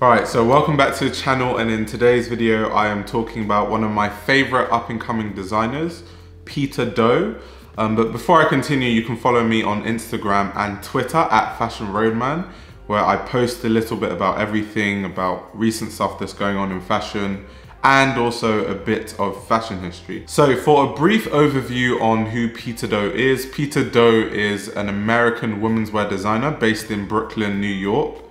Alright, so welcome back to the channel and in today's video I am talking about one of my favorite up and coming designers, Peter Do. Um, but before I continue, you can follow me on Instagram and Twitter at Fashion Roadman, where I post a little bit about everything, about recent stuff that's going on in fashion, and also a bit of fashion history. So for a brief overview on who Peter Do is, Peter Do is an American women's wear designer based in Brooklyn, New York.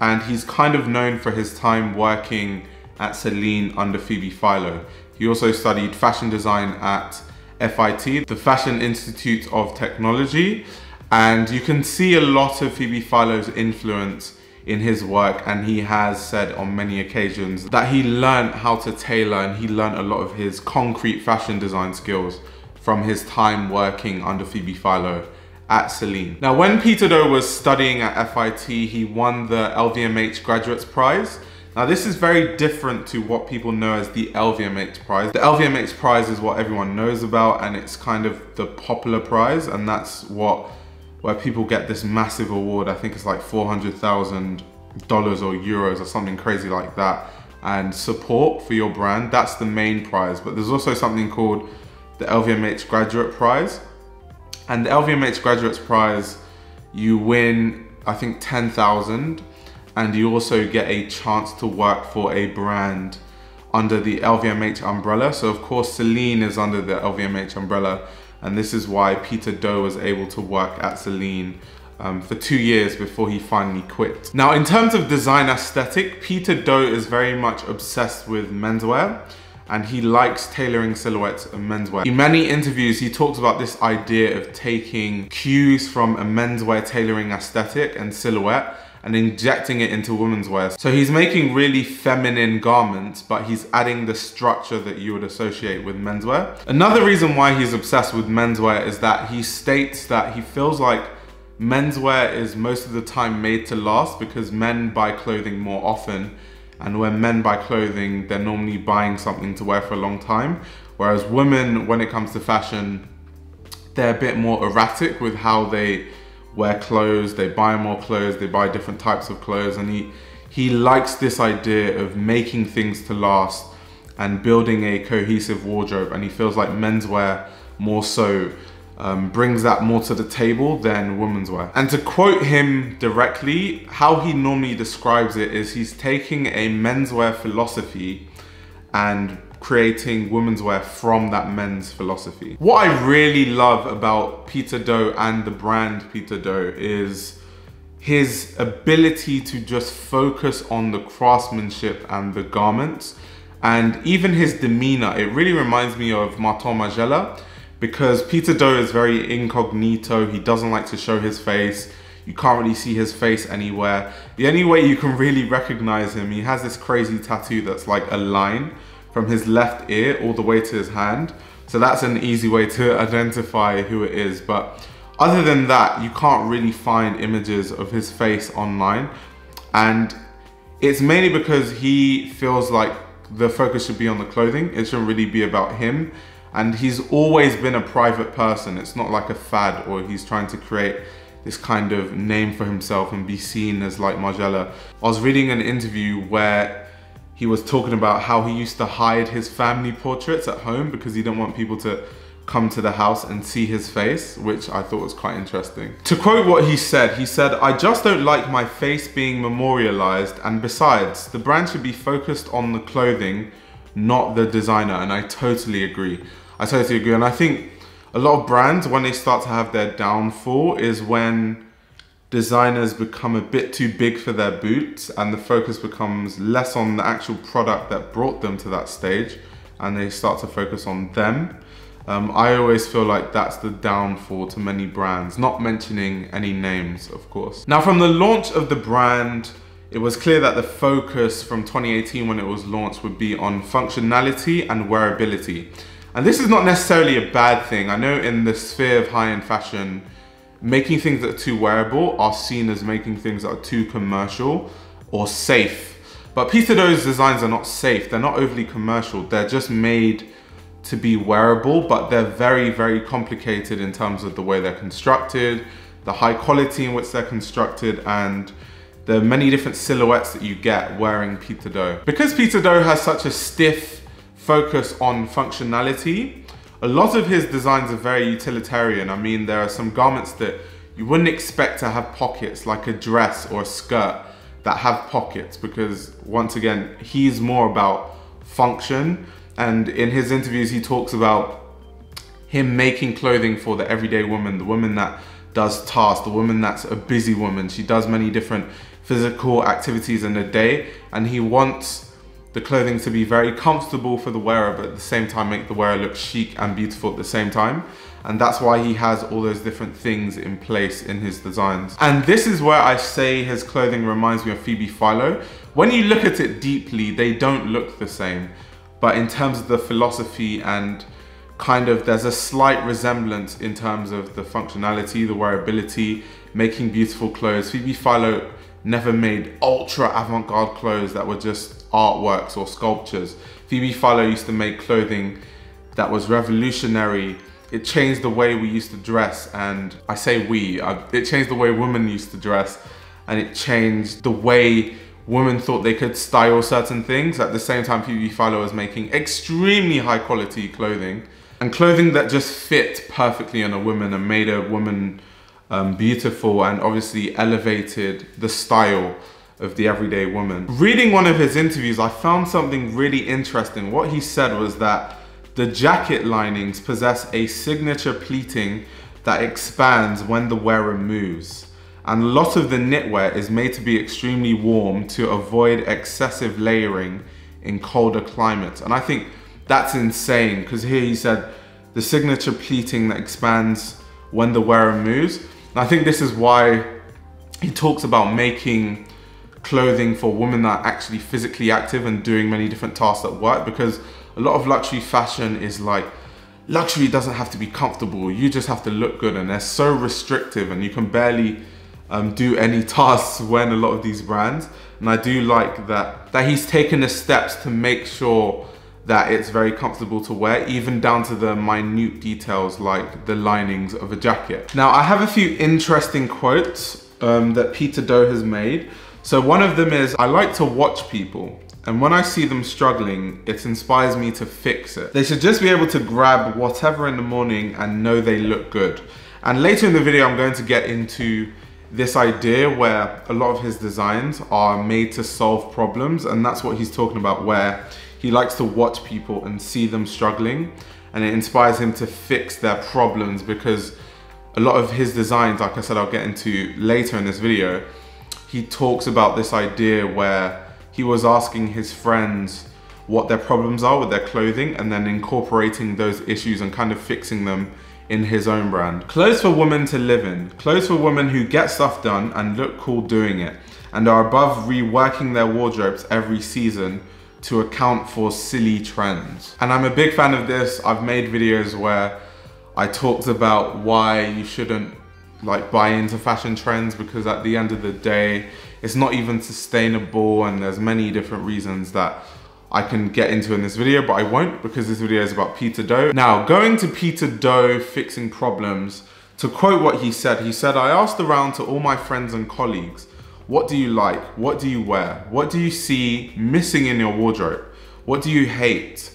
And he's kind of known for his time working at Celine under Phoebe Philo. He also studied fashion design at FIT, the Fashion Institute of Technology, and you can see a lot of Phoebe Philo's influence in his work. And he has said on many occasions that he learned how to tailor and he learned a lot of his concrete fashion design skills from his time working under Phoebe Philo at Celine. Now when Peter Do was studying at FIT, he won the LVMH Graduates Prize now this is very different to what people know as the LVMH prize. The LVMH prize is what everyone knows about and it's kind of the popular prize and that's what where people get this massive award. I think it's like $400,000 or euros or something crazy like that and support for your brand. That's the main prize. But there's also something called the LVMH Graduate Prize. And the LVMH Graduates Prize, you win, I think 10,000 and you also get a chance to work for a brand under the LVMH umbrella. So of course Celine is under the LVMH umbrella and this is why Peter Do was able to work at Celine um, for two years before he finally quit. Now in terms of design aesthetic, Peter Do is very much obsessed with menswear and he likes tailoring silhouettes of menswear. In many interviews, he talks about this idea of taking cues from a menswear tailoring aesthetic and silhouette and injecting it into women's wear. So he's making really feminine garments, but he's adding the structure that you would associate with menswear. Another reason why he's obsessed with menswear is that he states that he feels like menswear is most of the time made to last because men buy clothing more often and when men buy clothing, they're normally buying something to wear for a long time. Whereas women, when it comes to fashion, they're a bit more erratic with how they wear clothes, they buy more clothes, they buy different types of clothes, and he he likes this idea of making things to last and building a cohesive wardrobe. And he feels like menswear more so um, brings that more to the table than women's wear. And to quote him directly, how he normally describes it is he's taking a menswear philosophy and creating women's wear from that men's philosophy. What I really love about Peter Do and the brand Peter Do is his ability to just focus on the craftsmanship and the garments and even his demeanor. It really reminds me of Martin Margiela because Peter Do is very incognito. He doesn't like to show his face. You can't really see his face anywhere. The only way you can really recognize him, he has this crazy tattoo that's like a line from his left ear all the way to his hand. So that's an easy way to identify who it is. But other than that, you can't really find images of his face online. And it's mainly because he feels like the focus should be on the clothing. It shouldn't really be about him. And he's always been a private person. It's not like a fad or he's trying to create this kind of name for himself and be seen as like Margiela. I was reading an interview where he was talking about how he used to hide his family portraits at home because he didn't want people to come to the house and see his face, which I thought was quite interesting. To quote what he said, he said, I just don't like my face being memorialized and besides, the brand should be focused on the clothing, not the designer, and I totally agree. I totally agree, and I think a lot of brands, when they start to have their downfall, is when designers become a bit too big for their boots and the focus becomes less on the actual product that brought them to that stage and they start to focus on them. Um, I always feel like that's the downfall to many brands, not mentioning any names, of course. Now, from the launch of the brand, it was clear that the focus from 2018 when it was launched would be on functionality and wearability. And this is not necessarily a bad thing. I know in the sphere of high-end fashion, making things that are too wearable are seen as making things that are too commercial or safe. But Peter Do's designs are not safe. They're not overly commercial. They're just made to be wearable, but they're very, very complicated in terms of the way they're constructed, the high quality in which they're constructed, and the many different silhouettes that you get wearing Peter Do. Because Peter Do has such a stiff focus on functionality, a lot of his designs are very utilitarian. I mean, there are some garments that you wouldn't expect to have pockets, like a dress or a skirt that have pockets, because once again, he's more about function. And in his interviews, he talks about him making clothing for the everyday woman, the woman that does tasks, the woman that's a busy woman. She does many different physical activities in a day, and he wants the clothing to be very comfortable for the wearer, but at the same time make the wearer look chic and beautiful at the same time. And that's why he has all those different things in place in his designs. And this is where I say his clothing reminds me of Phoebe Philo. When you look at it deeply, they don't look the same. But in terms of the philosophy and kind of, there's a slight resemblance in terms of the functionality, the wearability, making beautiful clothes. Phoebe Philo never made ultra avant-garde clothes that were just artworks or sculptures. Phoebe Philo used to make clothing that was revolutionary. It changed the way we used to dress and I say we, it changed the way women used to dress and it changed the way women thought they could style certain things. At the same time, Phoebe Philo was making extremely high quality clothing and clothing that just fit perfectly on a woman and made a woman um, beautiful and obviously elevated the style of the everyday woman. Reading one of his interviews, I found something really interesting. What he said was that the jacket linings possess a signature pleating that expands when the wearer moves. And a lot of the knitwear is made to be extremely warm to avoid excessive layering in colder climates. And I think that's insane because here he said the signature pleating that expands when the wearer moves. And I think this is why he talks about making clothing for women that are actually physically active and doing many different tasks at work because a lot of luxury fashion is like luxury doesn't have to be comfortable you just have to look good and they're so restrictive and you can barely um, do any tasks when a lot of these brands and I do like that that he's taken the steps to make sure that it's very comfortable to wear, even down to the minute details like the linings of a jacket. Now, I have a few interesting quotes um, that Peter Do has made. So one of them is, I like to watch people. And when I see them struggling, it inspires me to fix it. They should just be able to grab whatever in the morning and know they look good. And later in the video, I'm going to get into this idea where a lot of his designs are made to solve problems. And that's what he's talking about, where he likes to watch people and see them struggling and it inspires him to fix their problems because a lot of his designs, like I said, I'll get into later in this video, he talks about this idea where he was asking his friends what their problems are with their clothing and then incorporating those issues and kind of fixing them in his own brand. Clothes for women to live in. Clothes for women who get stuff done and look cool doing it and are above reworking their wardrobes every season to account for silly trends. And I'm a big fan of this. I've made videos where I talked about why you shouldn't like buy into fashion trends because at the end of the day, it's not even sustainable and there's many different reasons that I can get into in this video, but I won't because this video is about Peter Do. Now, going to Peter Do fixing problems, to quote what he said, he said, I asked around to all my friends and colleagues what do you like? What do you wear? What do you see missing in your wardrobe? What do you hate?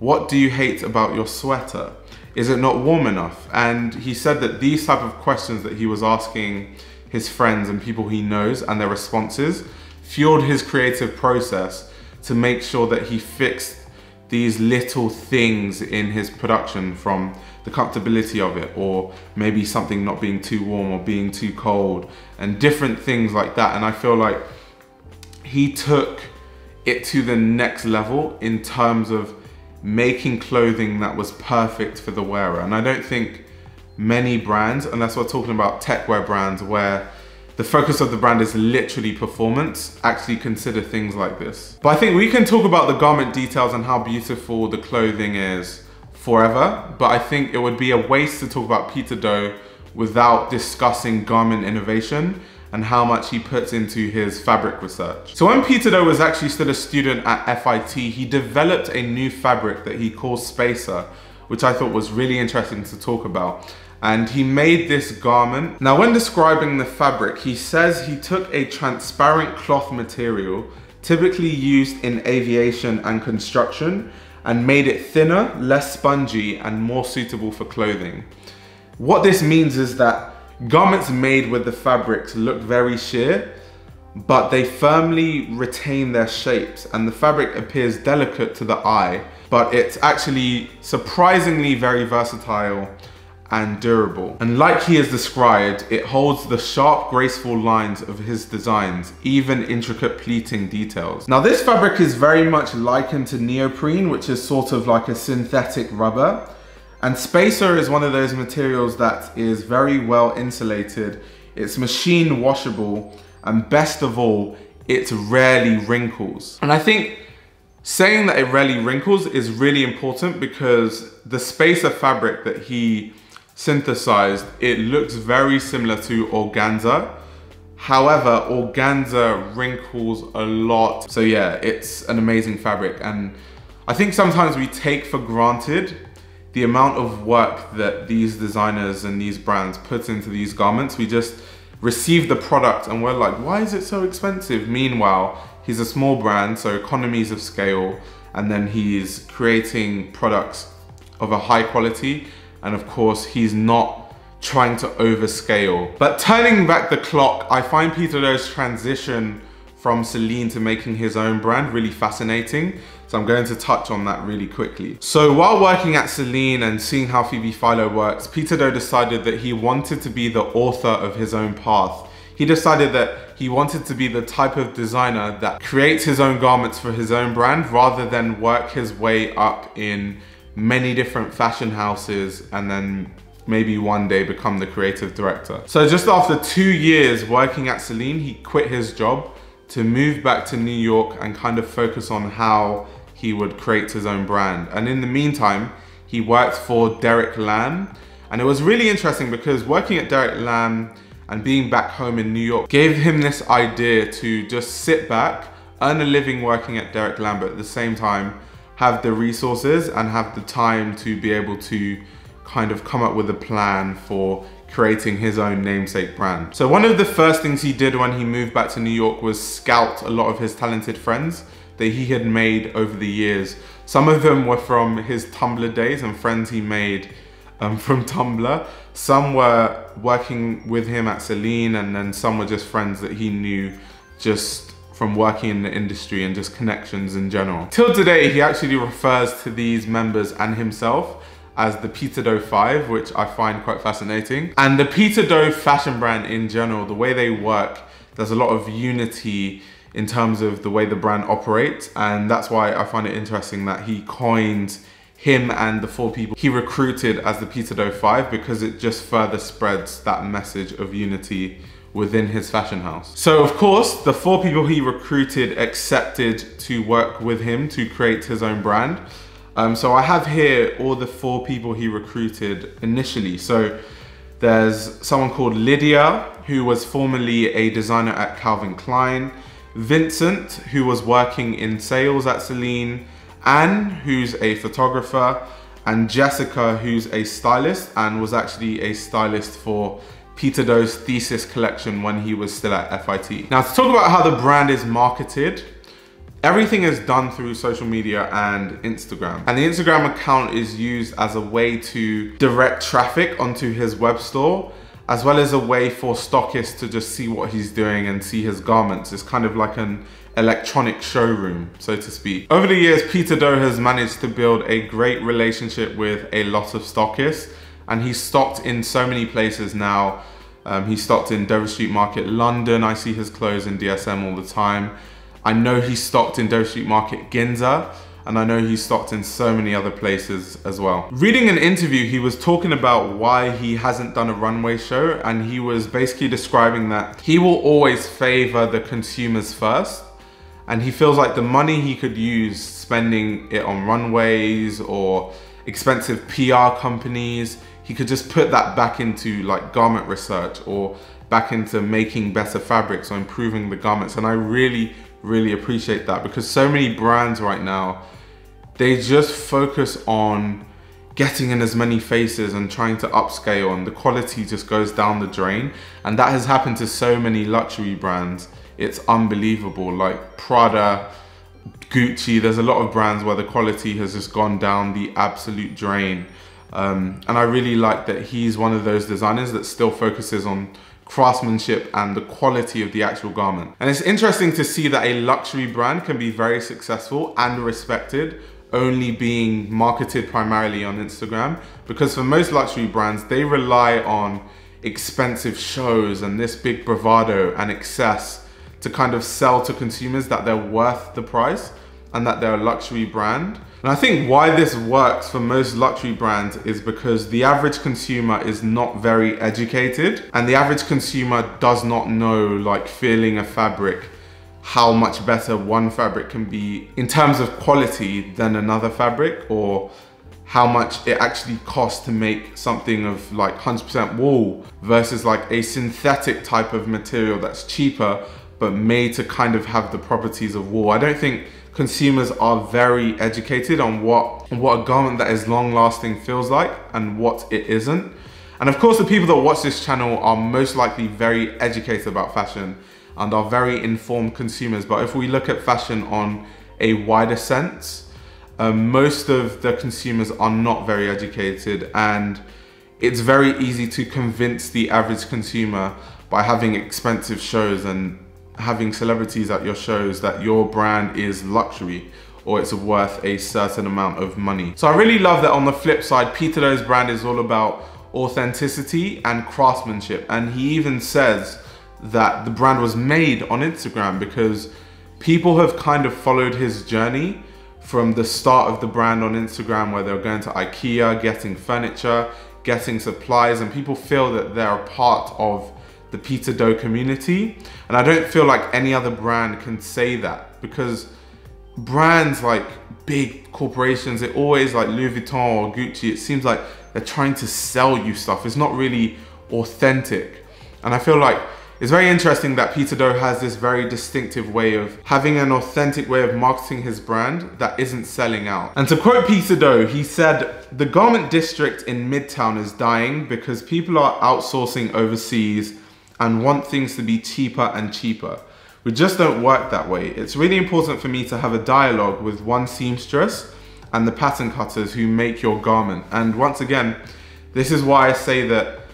What do you hate about your sweater? Is it not warm enough? And he said that these type of questions that he was asking his friends and people he knows and their responses fueled his creative process to make sure that he fixed these little things in his production from the comfortability of it or maybe something not being too warm or being too cold and different things like that and I feel like he took it to the next level in terms of making clothing that was perfect for the wearer. And I don't think many brands unless we're talking about techwear brands where the focus of the brand is literally performance, actually consider things like this. But I think we can talk about the garment details and how beautiful the clothing is forever, but I think it would be a waste to talk about Peter Do without discussing garment innovation and how much he puts into his fabric research. So when Peter Do was actually still a student at FIT, he developed a new fabric that he calls Spacer, which I thought was really interesting to talk about. and he made this garment. Now when describing the fabric, he says he took a transparent cloth material typically used in aviation and construction and made it thinner, less spongy and more suitable for clothing. What this means is that garments made with the fabrics look very sheer, but they firmly retain their shapes and the fabric appears delicate to the eye, but it's actually surprisingly very versatile and durable. And like he has described, it holds the sharp, graceful lines of his designs, even intricate pleating details. Now this fabric is very much likened to neoprene, which is sort of like a synthetic rubber. And Spacer is one of those materials that is very well insulated. It's machine washable and best of all, it rarely wrinkles. And I think saying that it rarely wrinkles is really important because the Spacer fabric that he synthesized, it looks very similar to organza. However, organza wrinkles a lot. So yeah, it's an amazing fabric. And I think sometimes we take for granted the amount of work that these designers and these brands put into these garments. We just receive the product and we're like, why is it so expensive? Meanwhile, he's a small brand, so economies of scale, and then he's creating products of a high quality. And of course, he's not trying to overscale. But turning back the clock, I find Peter Do's transition from Celine to making his own brand really fascinating. So I'm going to touch on that really quickly. So while working at Celine and seeing how Phoebe Philo works, Peter Do decided that he wanted to be the author of his own path. He decided that he wanted to be the type of designer that creates his own garments for his own brand rather than work his way up in many different fashion houses and then maybe one day become the creative director. So just after two years working at Celine, he quit his job to move back to New York and kind of focus on how he would create his own brand. And in the meantime, he worked for Derek Lam. And it was really interesting because working at Derek Lam and being back home in New York gave him this idea to just sit back, earn a living working at Derek Lam, but at the same time, have the resources and have the time to be able to kind of come up with a plan for creating his own namesake brand. So one of the first things he did when he moved back to New York was scout a lot of his talented friends that he had made over the years. Some of them were from his Tumblr days and friends he made um, from Tumblr. Some were working with him at Celine and then some were just friends that he knew just from working in the industry and just connections in general. Till today, he actually refers to these members and himself as the Peter Do 5, which I find quite fascinating. And the Peter Do fashion brand in general, the way they work, there's a lot of unity in terms of the way the brand operates. And that's why I find it interesting that he coined him and the four people he recruited as the Peter Do 5 because it just further spreads that message of unity within his fashion house. So of course, the four people he recruited accepted to work with him to create his own brand. Um, so I have here all the four people he recruited initially. So there's someone called Lydia, who was formerly a designer at Calvin Klein. Vincent, who was working in sales at Celine, Anne, who's a photographer, and Jessica, who's a stylist and was actually a stylist for Peter Do's thesis collection when he was still at FIT. Now to talk about how the brand is marketed, everything is done through social media and Instagram. And the Instagram account is used as a way to direct traffic onto his web store as well as a way for stockists to just see what he's doing and see his garments. It's kind of like an electronic showroom, so to speak. Over the years, Peter Do has managed to build a great relationship with a lot of stockists and he's stocked in so many places now. Um, he's stocked in Dover Street Market, London. I see his clothes in DSM all the time. I know he's stocked in Dover Street Market, Ginza and I know he's stocked in so many other places as well. Reading an interview, he was talking about why he hasn't done a runway show and he was basically describing that he will always favor the consumers first and he feels like the money he could use spending it on runways or expensive PR companies, he could just put that back into like garment research or back into making better fabrics or improving the garments. And I really, really appreciate that because so many brands right now they just focus on getting in as many faces and trying to upscale and the quality just goes down the drain. And that has happened to so many luxury brands. It's unbelievable. Like Prada, Gucci, there's a lot of brands where the quality has just gone down the absolute drain. Um, and I really like that he's one of those designers that still focuses on craftsmanship and the quality of the actual garment. And it's interesting to see that a luxury brand can be very successful and respected only being marketed primarily on Instagram because for most luxury brands, they rely on expensive shows and this big bravado and excess to kind of sell to consumers that they're worth the price and that they're a luxury brand. And I think why this works for most luxury brands is because the average consumer is not very educated and the average consumer does not know like feeling a fabric how much better one fabric can be in terms of quality than another fabric or how much it actually costs to make something of like 100% wool versus like a synthetic type of material that's cheaper but made to kind of have the properties of wool. I don't think consumers are very educated on what, what a garment that is long lasting feels like and what it isn't. And of course the people that watch this channel are most likely very educated about fashion and are very informed consumers. But if we look at fashion on a wider sense, um, most of the consumers are not very educated and it's very easy to convince the average consumer by having expensive shows and having celebrities at your shows that your brand is luxury or it's worth a certain amount of money. So I really love that on the flip side, Peter Do's brand is all about authenticity and craftsmanship. And he even says that the brand was made on Instagram because people have kind of followed his journey from the start of the brand on Instagram where they're going to Ikea, getting furniture, getting supplies, and people feel that they're a part of the Peter Do community. And I don't feel like any other brand can say that because brands like big corporations, it always like Louis Vuitton or Gucci, it seems like they're trying to sell you stuff. It's not really authentic. And I feel like it's very interesting that Peter Do has this very distinctive way of having an authentic way of marketing his brand that isn't selling out. And to quote Peter Do, he said, the garment district in Midtown is dying because people are outsourcing overseas and want things to be cheaper and cheaper. We just don't work that way. It's really important for me to have a dialogue with one seamstress and the pattern cutters who make your garment. And once again, this is why I say that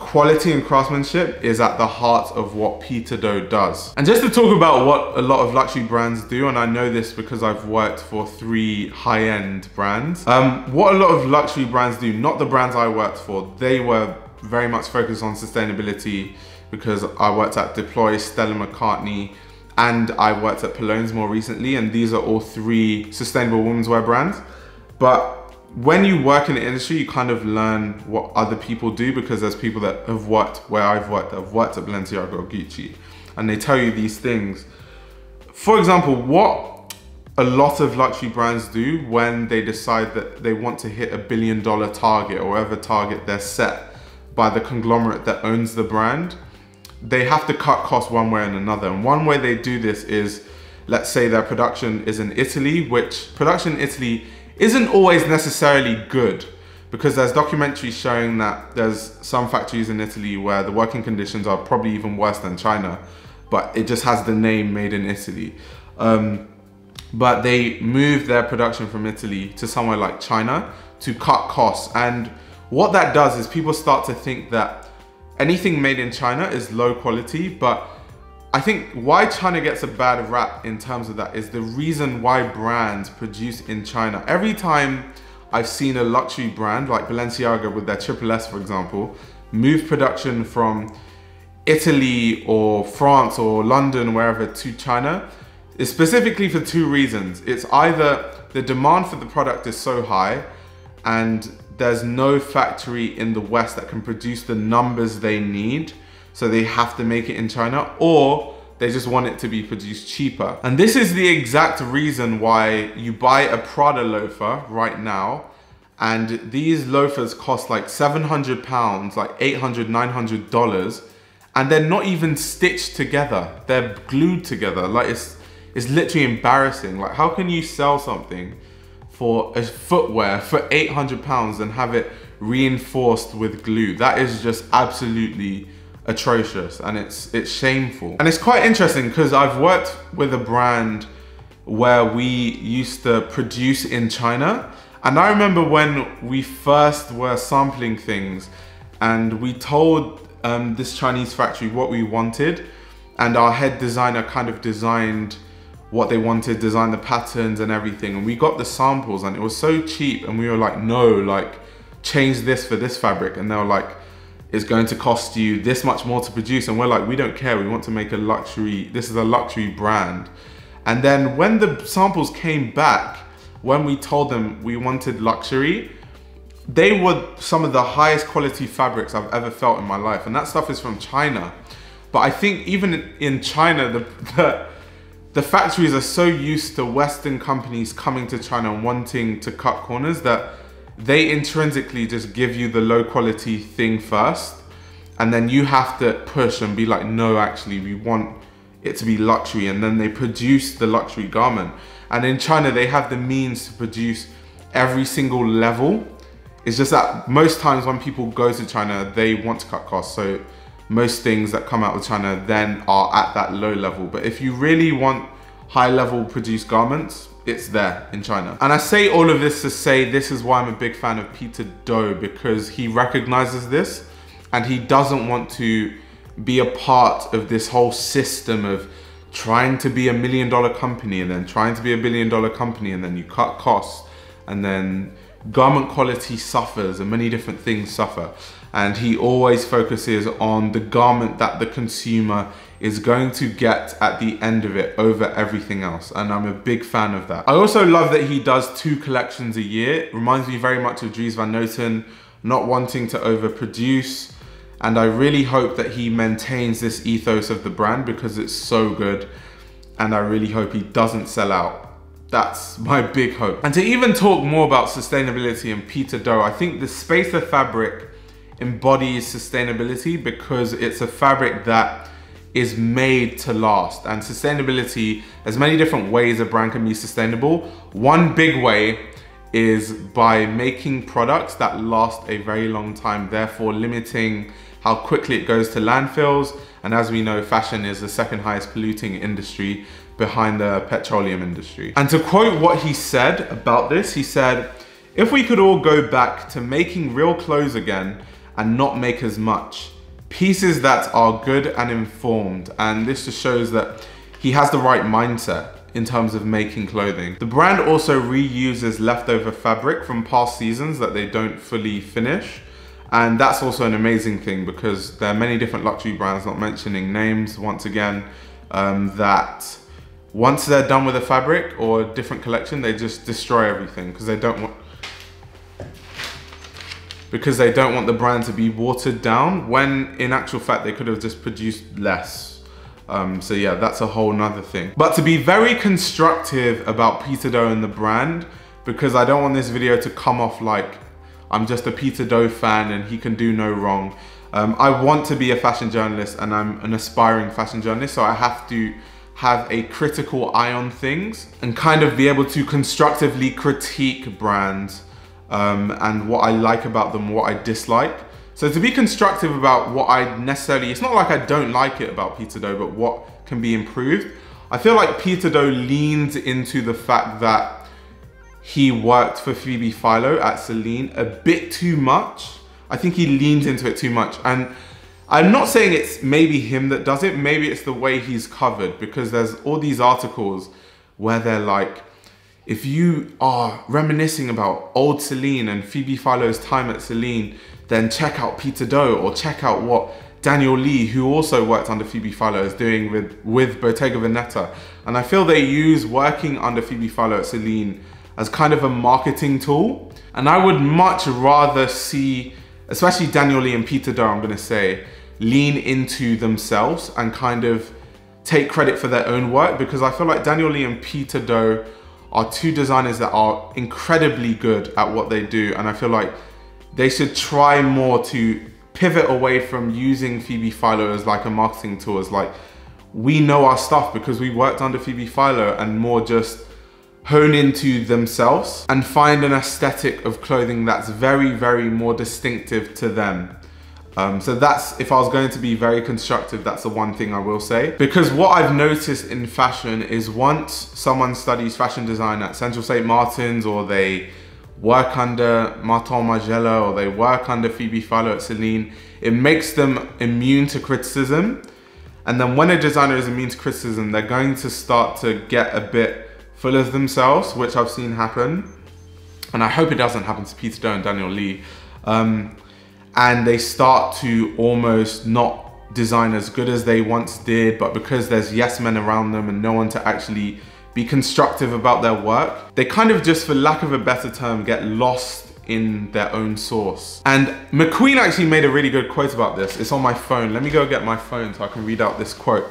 quality and craftsmanship is at the heart of what Peter Do does. And just to talk about what a lot of luxury brands do, and I know this because I've worked for three high-end brands, um, what a lot of luxury brands do, not the brands I worked for, they were very much focused on sustainability because I worked at Deploy, Stella McCartney, and I worked at Polones more recently, and these are all three sustainable women's wear brands. But when you work in the industry, you kind of learn what other people do because there's people that have worked where I've worked, that have worked at Balenciaga or Gucci, and they tell you these things. For example, what a lot of luxury brands do when they decide that they want to hit a billion dollar target or whatever target they're set by the conglomerate that owns the brand, they have to cut costs one way and another. And one way they do this is, let's say their production is in Italy, which production in Italy isn't always necessarily good because there's documentaries showing that there's some factories in Italy where the working conditions are probably even worse than China, but it just has the name made in Italy. Um, but they move their production from Italy to somewhere like China to cut costs. And what that does is people start to think that anything made in China is low quality, but I think why China gets a bad rap in terms of that is the reason why brands produce in China. Every time I've seen a luxury brand like Balenciaga with their Triple S, for example, move production from Italy or France or London, wherever, to China, is specifically for two reasons. It's either the demand for the product is so high and there's no factory in the West that can produce the numbers they need so they have to make it in China, or they just want it to be produced cheaper. And this is the exact reason why you buy a Prada loafer right now, and these loafers cost like 700 pounds, like 800, 900 dollars, and they're not even stitched together. They're glued together. Like it's, it's literally embarrassing. Like how can you sell something for a footwear for 800 pounds and have it reinforced with glue. That is just absolutely atrocious and it's it's shameful. And it's quite interesting because I've worked with a brand where we used to produce in China. And I remember when we first were sampling things and we told um, this Chinese factory what we wanted and our head designer kind of designed what they wanted, designed the patterns and everything. And we got the samples and it was so cheap and we were like, no, like change this for this fabric. And they were like, it's going to cost you this much more to produce. And we're like, we don't care. We want to make a luxury, this is a luxury brand. And then when the samples came back, when we told them we wanted luxury, they were some of the highest quality fabrics I've ever felt in my life. And that stuff is from China. But I think even in China, the, the, the factories are so used to Western companies coming to China and wanting to cut corners that they intrinsically just give you the low quality thing first. And then you have to push and be like, no, actually, we want it to be luxury. And then they produce the luxury garment. And in China, they have the means to produce every single level it's just that most times when people go to China, they want to cut costs. So most things that come out of China then are at that low level. But if you really want high level produced garments, it's there in China. And I say all of this to say this is why I'm a big fan of Peter Do because he recognizes this and he doesn't want to be a part of this whole system of trying to be a million dollar company and then trying to be a billion dollar company and then you cut costs and then garment quality suffers and many different things suffer. And he always focuses on the garment that the consumer is going to get at the end of it over everything else. And I'm a big fan of that. I also love that he does two collections a year. It reminds me very much of Dries Van Noten, not wanting to overproduce. And I really hope that he maintains this ethos of the brand because it's so good. And I really hope he doesn't sell out that's my big hope. And to even talk more about sustainability and Peter Do, I think the Spacer fabric embodies sustainability because it's a fabric that is made to last. And sustainability, there's many different ways a brand can be sustainable. One big way is by making products that last a very long time, therefore limiting how quickly it goes to landfills. And as we know, fashion is the second highest polluting industry behind the petroleum industry. And to quote what he said about this, he said, if we could all go back to making real clothes again and not make as much, pieces that are good and informed. And this just shows that he has the right mindset in terms of making clothing. The brand also reuses leftover fabric from past seasons that they don't fully finish. And that's also an amazing thing because there are many different luxury brands, not mentioning names once again, um, that once they're done with a fabric or a different collection, they just destroy everything because they don't want because they don't want the brand to be watered down when in actual fact they could have just produced less. Um, so yeah, that's a whole nother thing. But to be very constructive about Peter Do and the brand, because I don't want this video to come off like I'm just a Peter Do fan and he can do no wrong. Um, I want to be a fashion journalist and I'm an aspiring fashion journalist, so I have to have a critical eye on things and kind of be able to constructively critique brands um, and what I like about them, what I dislike. So to be constructive about what I necessarily, it's not like I don't like it about Peter Do, but what can be improved. I feel like Peter Do leans into the fact that he worked for Phoebe Philo at Celine a bit too much. I think he leans into it too much. And I'm not saying it's maybe him that does it, maybe it's the way he's covered because there's all these articles where they're like, if you are reminiscing about old Celine and Phoebe Philo's time at Celine, then check out Peter Do or check out what Daniel Lee, who also worked under Phoebe Philo, is doing with, with Bottega Veneta. And I feel they use working under Phoebe Philo at Celine as kind of a marketing tool. And I would much rather see, especially Daniel Lee and Peter Do, I'm gonna say, lean into themselves and kind of take credit for their own work because I feel like Daniel Lee and Peter Do are two designers that are incredibly good at what they do and I feel like they should try more to pivot away from using Phoebe Philo as like a marketing tool as like we know our stuff because we worked under Phoebe Philo and more just hone into themselves and find an aesthetic of clothing that's very, very more distinctive to them. Um, so that's, if I was going to be very constructive, that's the one thing I will say. Because what I've noticed in fashion is once someone studies fashion design at Central St. Martin's or they work under Martin Margiela or they work under Phoebe Philo at Celine, it makes them immune to criticism. And then when a designer is immune to criticism, they're going to start to get a bit full of themselves, which I've seen happen. And I hope it doesn't happen to Peter Do and Daniel Lee. Um, and they start to almost not design as good as they once did, but because there's yes men around them and no one to actually be constructive about their work, they kind of just, for lack of a better term, get lost in their own source. And McQueen actually made a really good quote about this. It's on my phone. Let me go get my phone so I can read out this quote.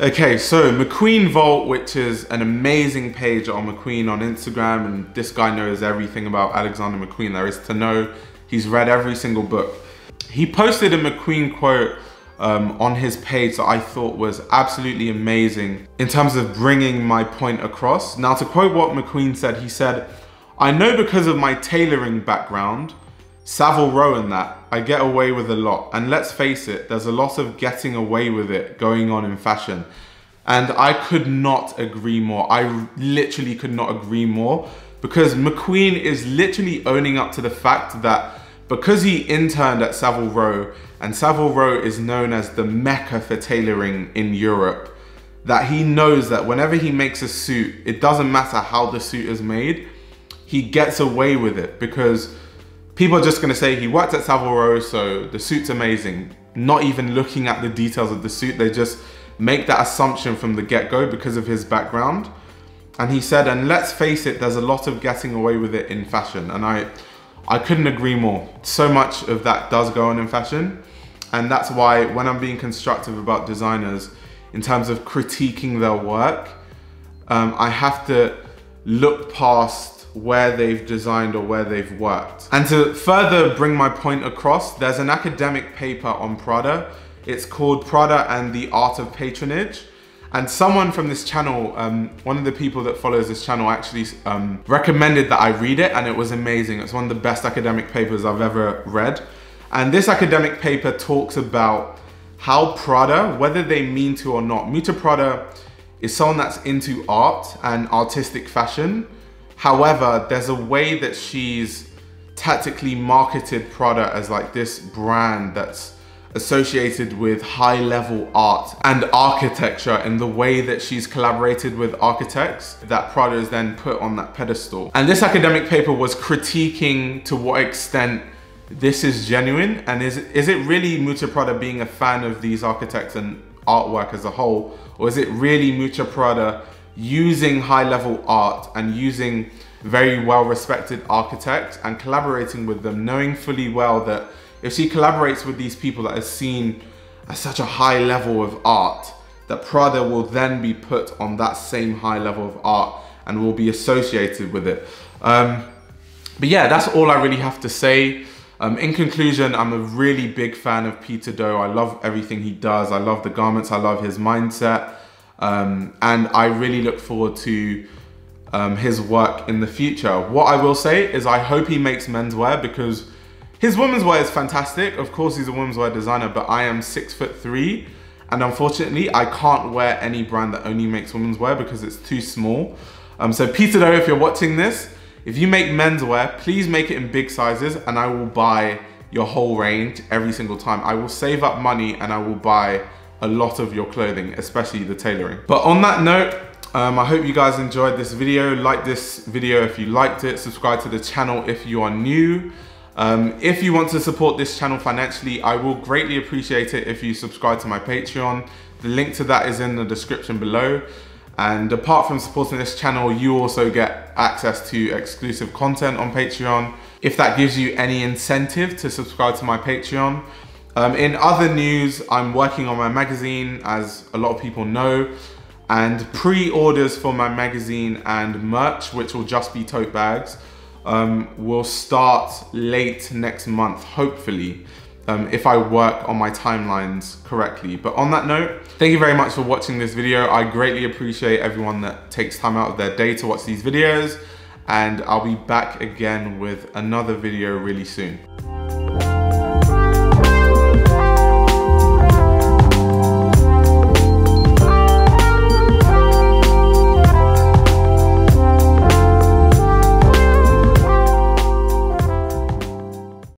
Okay, so McQueen Vault, which is an amazing page on McQueen on Instagram, and this guy knows everything about Alexander McQueen there is to know. He's read every single book. He posted a McQueen quote um, on his page that I thought was absolutely amazing in terms of bringing my point across. Now, to quote what McQueen said, he said, I know because of my tailoring background, Savile Row and that, I get away with a lot. And let's face it, there's a lot of getting away with it going on in fashion. And I could not agree more. I literally could not agree more because McQueen is literally owning up to the fact that because he interned at Savile Row and Savile Row is known as the mecca for tailoring in Europe, that he knows that whenever he makes a suit, it doesn't matter how the suit is made, he gets away with it because people are just gonna say he worked at Savile Row, so the suit's amazing. Not even looking at the details of the suit, they just make that assumption from the get-go because of his background. And he said, and let's face it, there's a lot of getting away with it in fashion. And I, I couldn't agree more. So much of that does go on in fashion. And that's why when I'm being constructive about designers, in terms of critiquing their work, um, I have to look past where they've designed or where they've worked. And to further bring my point across, there's an academic paper on Prada. It's called Prada and the Art of Patronage. And someone from this channel, um, one of the people that follows this channel actually um, recommended that I read it and it was amazing. It's one of the best academic papers I've ever read. And this academic paper talks about how Prada, whether they mean to or not, Miuccia Prada is someone that's into art and artistic fashion. However, there's a way that she's tactically marketed Prada as like this brand that's associated with high level art and architecture in the way that she's collaborated with architects that Prada is then put on that pedestal. And this academic paper was critiquing to what extent this is genuine and is, is it really Miuccia Prada being a fan of these architects and artwork as a whole or is it really Miuccia Prada using high level art and using very well respected architects and collaborating with them knowing fully well that if she collaborates with these people that are seen at such a high level of art, that Prada will then be put on that same high level of art and will be associated with it. Um, but yeah, that's all I really have to say. Um, in conclusion, I'm a really big fan of Peter Do. I love everything he does. I love the garments. I love his mindset. Um, and I really look forward to um, his work in the future. What I will say is I hope he makes menswear because his women's wear is fantastic. Of course, he's a women's wear designer, but I am six foot three. And unfortunately, I can't wear any brand that only makes women's wear because it's too small. Um, so Peter Do, if you're watching this, if you make menswear, please make it in big sizes and I will buy your whole range every single time. I will save up money and I will buy a lot of your clothing, especially the tailoring. But on that note, um, I hope you guys enjoyed this video. Like this video if you liked it. Subscribe to the channel if you are new. Um, if you want to support this channel financially, I will greatly appreciate it if you subscribe to my Patreon. The link to that is in the description below. And apart from supporting this channel, you also get access to exclusive content on Patreon. If that gives you any incentive to subscribe to my Patreon. Um, in other news, I'm working on my magazine, as a lot of people know, and pre-orders for my magazine and merch, which will just be tote bags, um, will start late next month, hopefully. um, if I work on my timelines correctly. But on that note, thank you very much for watching this video. I greatly appreciate everyone that takes time out of their day to watch these videos and I'll be back again with another video really soon.